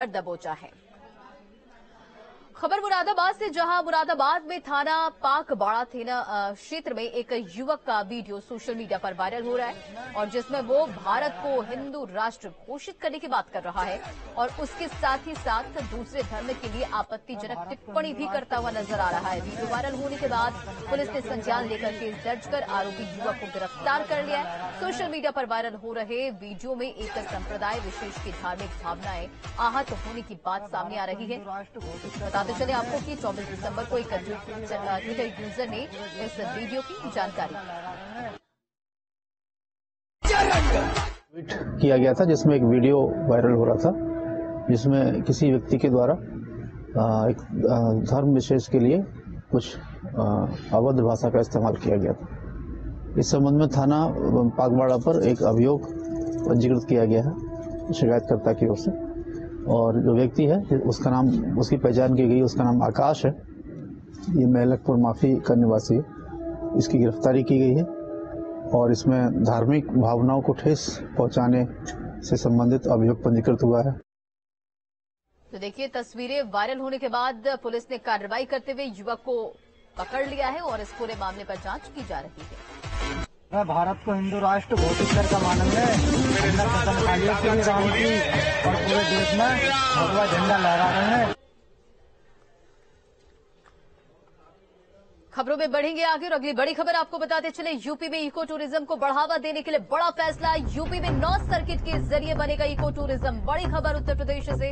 दबोचा है। खबर मुरादाबाद से, जहाँ मुरादाबाद में थाना पाक बाड़ा थेना क्षेत्र में एक युवक का वीडियो सोशल मीडिया पर वायरल हो रहा है और जिसमें वो भारत को हिंदू राष्ट्र घोषित करने की बात कर रहा है और उसके साथ ही साथ दूसरे धर्म के लिए आपत्तिजनक टिप्पणी भी करता हुआ नज़र आ रहा है। वीडियो वायरल होने के बाद पुलिस ने संज्ञान लेकर केस दर्ज कर आरोपी युवक को गिरफ़्तार कर लिया है। सोशल मीडिया पर वायरल हो रहे वीडियो में एक संप्रदाय विशेष की धार्मिक भावनाएँ आहत होने की बात सामने आ रही है। बताते चले आपको कि 24 दिसंबर को एक ट्विटर यूज़र ने इस वीडियो की जानकारी किया गया था, जिसमें एक वीडियो वायरल हो रहा था, जिसमें किसी व्यक्ति के द्वारा एक धर्म विशेष के लिए कुछ अवध भाषा का इस्तेमाल किया गया था। इस संबंध में थाना पागवाड़ा पर एक अभियोग पंजीकृत किया गया है, शिकायतकर्ता की ओर से। और जो व्यक्ति है उसका नाम उसकी पहचान की गई उसका नाम आकाश है। ये मेलकपुर माफ़ी का निवासी है। इसकी गिरफ्तारी की गई है और इसमें धार्मिक भावनाओं को ठेस पहुँचाने से संबंधित अभियोग पंजीकृत हुआ है। तो देखिए तस्वीरें वायरल होने के बाद पुलिस ने कार्रवाई करते हुए युवक को पकड़ लिया है और इस पूरे मामले पर जाँच की जा रही है। मैं भारत को हिंदू राष्ट्र घोषित कर का मानेंगे है। श्री राम की और पूरे देश में भगवा झंडा लहरा रहे हैं। खबरों में बढ़ेंगे आगे और अगली बड़ी खबर आपको बताते चले। यूपी में इको टूरिज़्म को बढ़ावा देने के लिए बड़ा फैसला। यूपी में नौ सर्किट के ज़रिए बनेगा इको टूरिज़्म। बड़ी खबर उत्तर प्रदेश से।